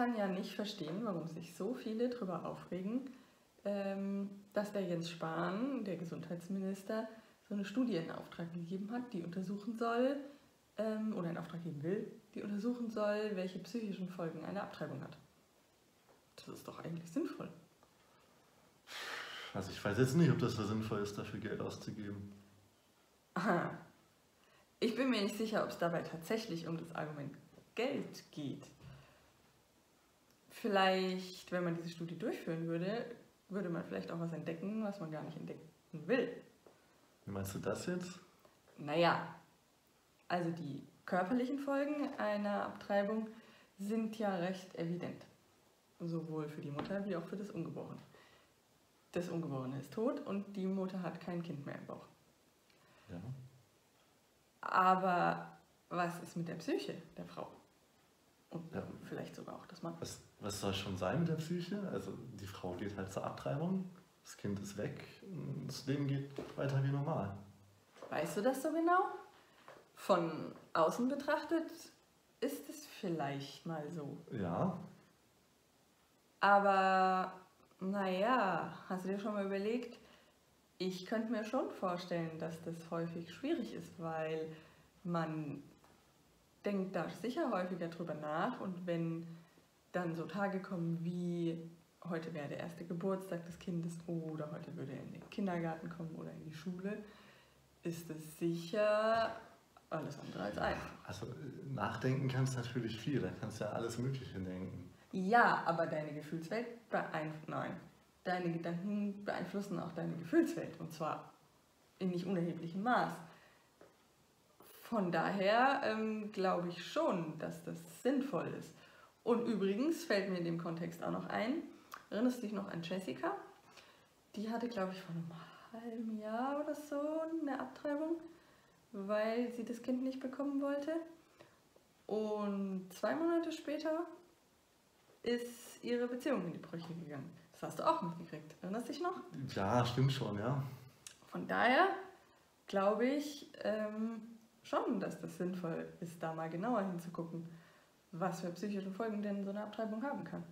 kann ja nicht verstehen, warum sich so viele darüber aufregen, ähm, dass der Jens Spahn, der Gesundheitsminister, so eine Studie in Auftrag gegeben hat, die untersuchen soll, ähm, oder in Auftrag geben will, die untersuchen soll, welche psychischen Folgen eine Abtreibung hat. Das ist doch eigentlich sinnvoll. Also ich weiß jetzt nicht, ob das so sinnvoll ist, dafür Geld auszugeben. Aha. Ich bin mir nicht sicher, ob es dabei tatsächlich um das Argument Geld geht. Vielleicht, wenn man diese Studie durchführen würde, würde man vielleicht auch was entdecken, was man gar nicht entdecken will. Wie meinst du das jetzt? Naja, also die körperlichen Folgen einer Abtreibung sind ja recht evident. Sowohl für die Mutter wie auch für das Ungeborene. Das Ungeborene ist tot und die Mutter hat kein Kind mehr im Bauch. Ja. Aber was ist mit der Psyche der Frau? Und Ja. vielleicht sogar auch des Mannes. Was, was soll schon sein mit der Psyche? Also die Frau geht halt zur Abtreibung, das Kind ist weg, und das Leben geht weiter wie normal. Weißt du das so genau? Von außen betrachtet ist es vielleicht mal so. Ja, Aber naja, hast du dir schon mal überlegt, ich könnte mir schon vorstellen, dass das häufig schwierig ist, weil man denkt da sicher häufiger drüber nach und wenn dann so Tage kommen wie heute wäre der erste Geburtstag des Kindes oder heute würde er in den Kindergarten kommen oder in die Schule, ist es sicher alles andere als einfach. also äh, nachdenken kannst natürlich viel, da kannst ja alles Mögliche denken. Ja, aber deine Gefühlswelt beeinflusst. Nein. Deine Gedanken beeinflussen auch deine Gefühlswelt. Und zwar in nicht unerheblichem Maß. Von daher ähm, glaube ich schon, dass das sinnvoll ist. Und übrigens fällt mir in dem Kontext auch noch ein, erinnerst du dich noch an Jessica? Die hatte, glaube ich, vor einem halben Jahr oder so eine Abtreibung, weil sie das Kind nicht bekommen wollte. Und zwei Monate später ist ihre Beziehung in die Brüche gegangen. Das hast du auch mitgekriegt. Erinnerst du dich noch? Ja, stimmt schon, ja. Von daher glaube ich ähm, schon, dass das sinnvoll ist, da mal genauer hinzugucken, was für psychische Folgen denn so eine Abtreibung haben kann.